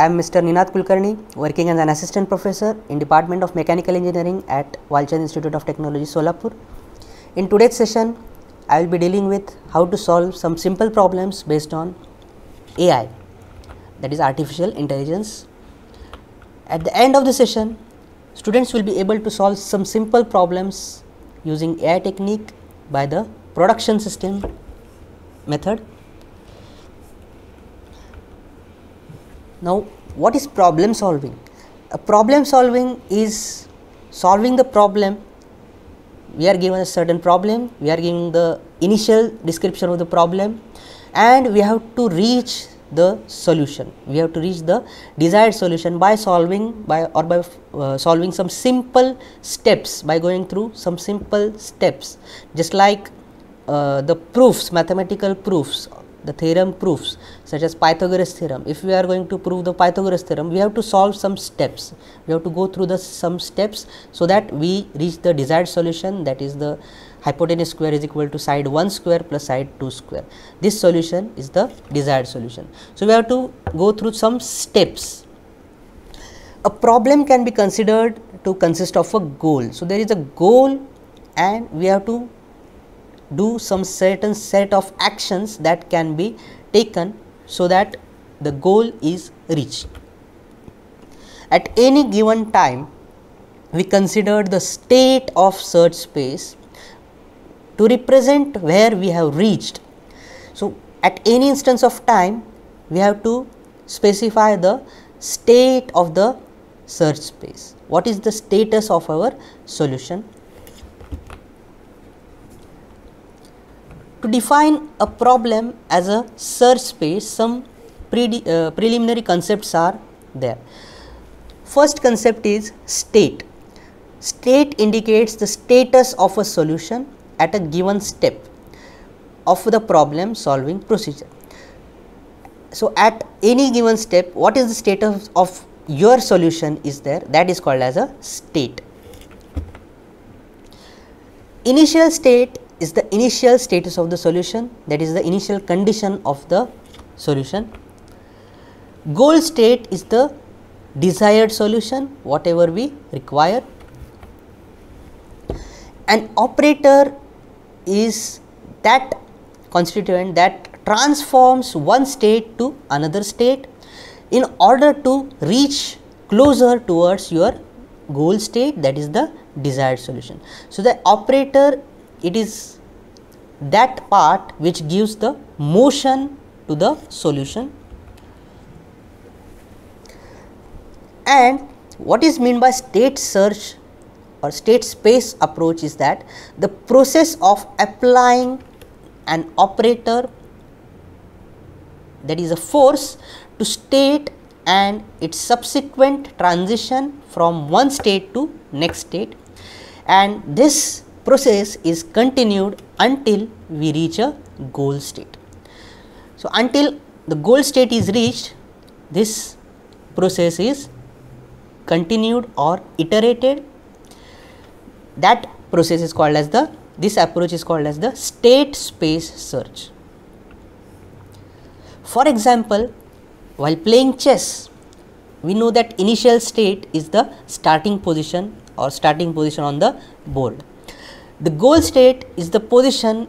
I am Mr. Ninath Kulkarni, working as an assistant professor in Department of Mechanical Engineering at Walchand Institute of Technology, Solapur. In today's session, I will be dealing with how to solve some simple problems based on AI, that is artificial intelligence. At the end of the session, students will be able to solve some simple problems using AI technique by the production system method. Now, what is problem solving? A problem solving is solving the problem. We are given a certain problem, we are giving the initial description of the problem and we have to reach the solution. We have to reach the desired solution by solving by or by uh, solving some simple steps by going through some simple steps just like uh, the proofs mathematical proofs the theorem proofs such as Pythagoras theorem. If we are going to prove the Pythagoras theorem, we have to solve some steps. We have to go through the some steps so that we reach the desired solution that is the hypotenuse square is equal to side 1 square plus side 2 square. This solution is the desired solution. So, we have to go through some steps. A problem can be considered to consist of a goal. So, there is a goal and we have to do some certain set of actions that can be taken so that the goal is reached. At any given time, we consider the state of search space to represent where we have reached. So, at any instance of time, we have to specify the state of the search space. What is the status of our solution To define a problem as a search space, some pre uh, preliminary concepts are there. First concept is state. State indicates the status of a solution at a given step of the problem solving procedure. So, at any given step, what is the status of your solution is there that is called as a state. Initial state is the initial status of the solution that is the initial condition of the solution. Goal state is the desired solution whatever we require. An operator is that constituent that transforms one state to another state in order to reach closer towards your goal state that is the desired solution. So, the operator it is that part which gives the motion to the solution. And what is meant by state search or state space approach is that the process of applying an operator that is a force to state and its subsequent transition from one state to next state. And this process is continued until we reach a goal state. So, until the goal state is reached this process is continued or iterated that process is called as the this approach is called as the state space search. For example, while playing chess we know that initial state is the starting position or starting position on the board the goal state is the position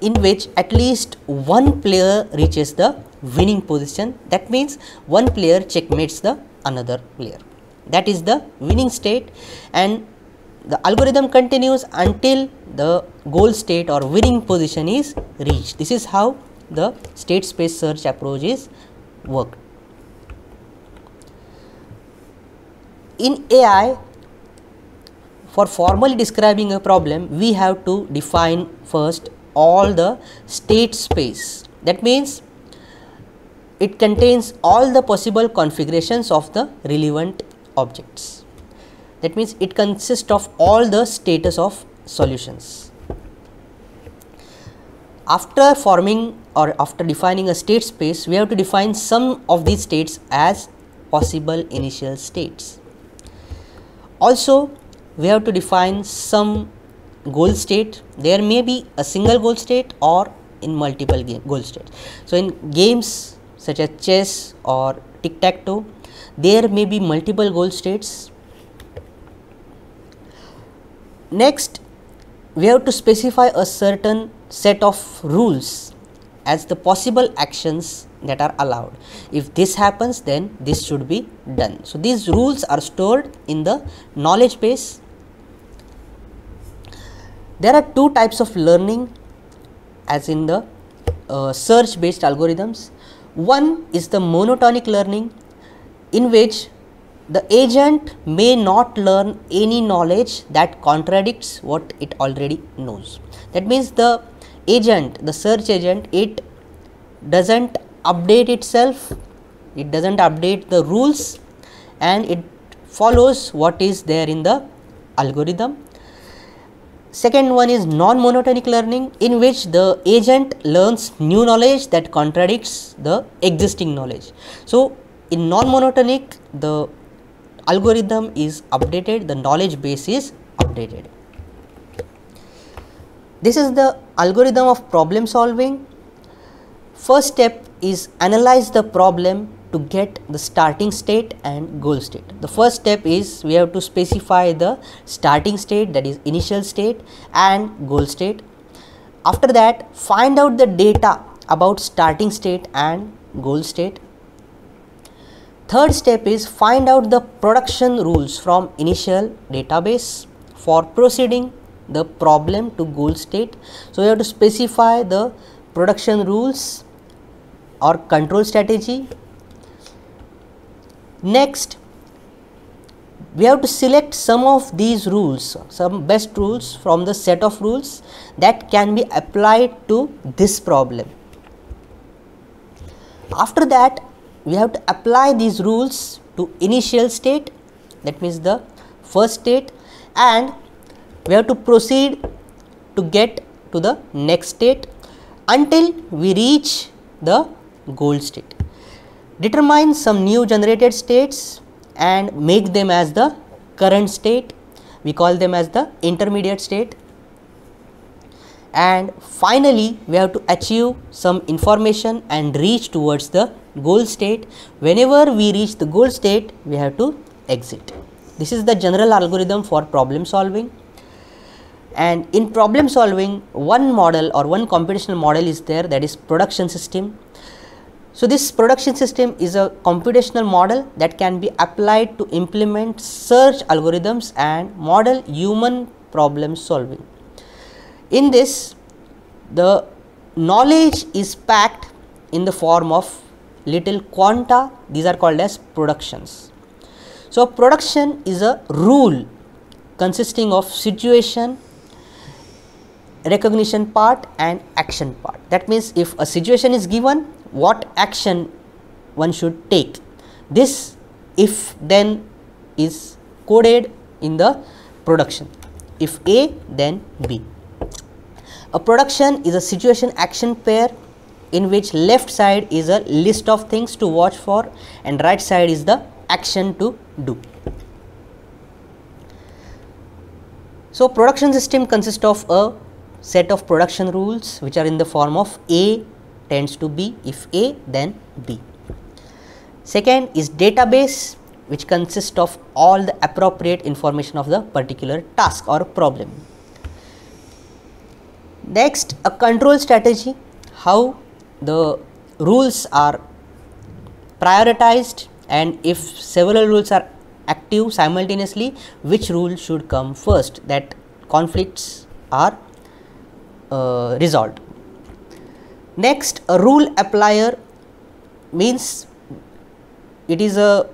in which at least one player reaches the winning position. That means one player checkmates the another player. That is the winning state. And the algorithm continues until the goal state or winning position is reached. This is how the state space search approach is worked. In ai for formally describing a problem, we have to define first all the state space. That means it contains all the possible configurations of the relevant objects. That means it consists of all the status of solutions. After forming or after defining a state space, we have to define some of these states as possible initial states. Also, we have to define some goal state there may be a single goal state or in multiple game goal states so in games such as chess or tic tac toe. There may be multiple goal states. Next, we have to specify a certain set of rules as the possible actions that are allowed. If this happens, then this should be done. So, these rules are stored in the knowledge base. There are two types of learning as in the uh, search based algorithms. One is the monotonic learning in which the agent may not learn any knowledge that contradicts what it already knows. That means the agent, the search agent, it doesn't update itself, it doesn't update the rules and it follows what is there in the algorithm Second one is non-monotonic learning in which the agent learns new knowledge that contradicts the existing knowledge. So, in non-monotonic the algorithm is updated, the knowledge base is updated. This is the algorithm of problem solving. First step is analyze the problem to get the starting state and goal state. The first step is we have to specify the starting state that is initial state and goal state. After that find out the data about starting state and goal state. Third step is find out the production rules from initial database for proceeding the problem to goal state. So, we have to specify the production rules or control strategy Next, we have to select some of these rules, some best rules from the set of rules that can be applied to this problem. After that, we have to apply these rules to initial state that means the first state and we have to proceed to get to the next state until we reach the goal state determine some new generated states and make them as the current state. We call them as the intermediate state. And finally we have to achieve some information and reach towards the goal state. Whenever we reach the goal state we have to exit. This is the general algorithm for problem solving. And in problem solving one model or one computational model is there that is production system so, this production system is a computational model that can be applied to implement search algorithms and model human problem solving. In this, the knowledge is packed in the form of little quanta, these are called as productions. So, production is a rule consisting of situation, recognition part and action part. That means, if a situation is given what action one should take. This if then is coded in the production. If A then B. A production is a situation action pair in which left side is a list of things to watch for and right side is the action to do. So, production system consists of a set of production rules which are in the form of A, tends to B if A then B. Second is database which consists of all the appropriate information of the particular task or problem. Next a control strategy how the rules are prioritized and if several rules are active simultaneously which rule should come first that conflicts are uh, resolved. Next a rule applier means it is a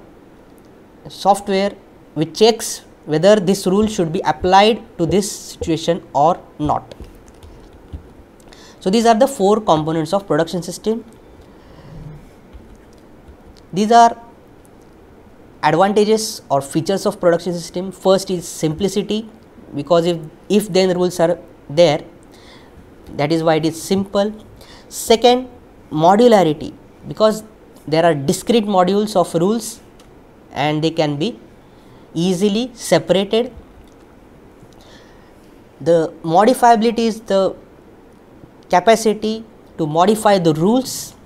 software which checks whether this rule should be applied to this situation or not. So, these are the four components of production system. These are advantages or features of production system. First is simplicity because if, if then rules are there that is why it is simple Second, modularity. Because there are discrete modules of rules and they can be easily separated. The modifiability is the capacity to modify the rules,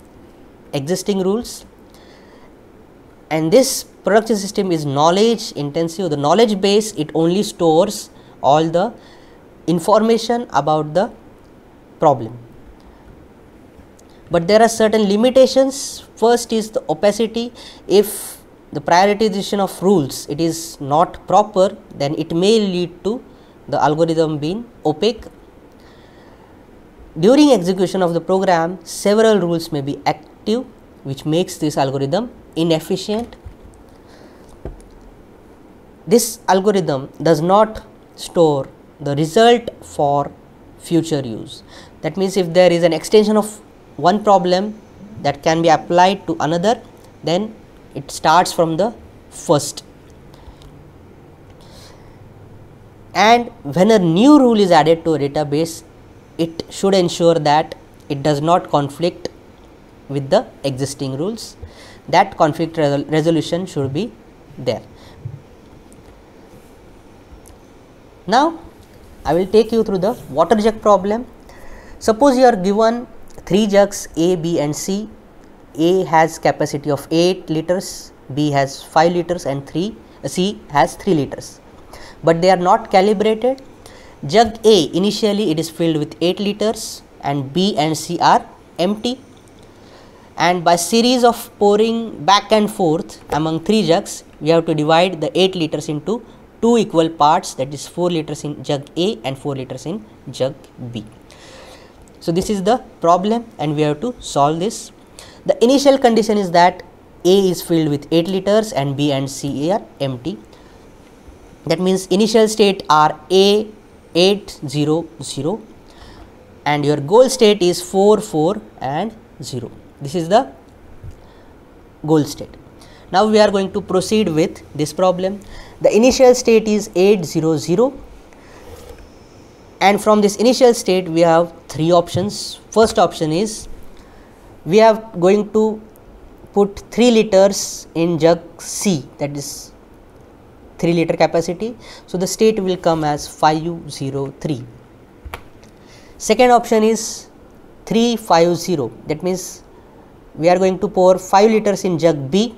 existing rules. And this production system is knowledge intensive. The knowledge base it only stores all the information about the problem but there are certain limitations. First is the opacity. If the prioritization of rules it is not proper then it may lead to the algorithm being opaque. During execution of the program several rules may be active which makes this algorithm inefficient. This algorithm does not store the result for future use. That means if there is an extension of one problem that can be applied to another then it starts from the first and when a new rule is added to a database it should ensure that it does not conflict with the existing rules that conflict resol resolution should be there. Now, I will take you through the water jug problem. Suppose you are given 3 jugs A, B and C. A has capacity of 8 liters, B has 5 liters and 3 uh, C has 3 liters, but they are not calibrated. Jug A initially it is filled with 8 liters and B and C are empty and by series of pouring back and forth among 3 jugs we have to divide the 8 liters into 2 equal parts that is 4 liters in jug A and 4 liters in jug B. So, this is the problem and we have to solve this. The initial condition is that A is filled with 8 liters and B and C are empty. That means initial state are A 8 0 0 and your goal state is 4 4 and 0. This is the goal state. Now, we are going to proceed with this problem. The initial state is 8 0 0 and from this initial state we have three options. First option is we are going to put 3 liters in jug C that is 3 liter capacity. So, the state will come as 503. Second option is 350 that means we are going to pour 5 liters in jug B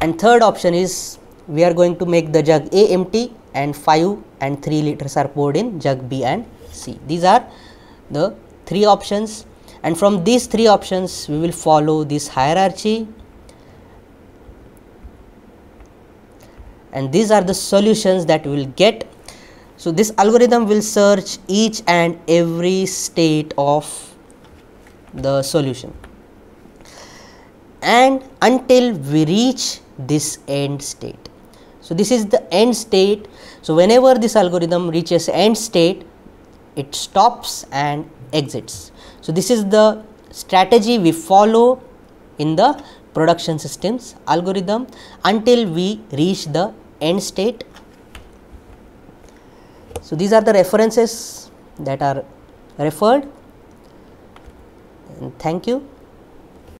and third option is we are going to make the jug A empty and 5 and 3 liters are poured in jug B and C. These are the three options and from these three options we will follow this hierarchy and these are the solutions that we will get. So, this algorithm will search each and every state of the solution and until we reach this end state. So, this is the end state. So, whenever this algorithm reaches end state, it stops and exits. So, this is the strategy we follow in the production systems algorithm until we reach the end state. So, these are the references that are referred and thank you.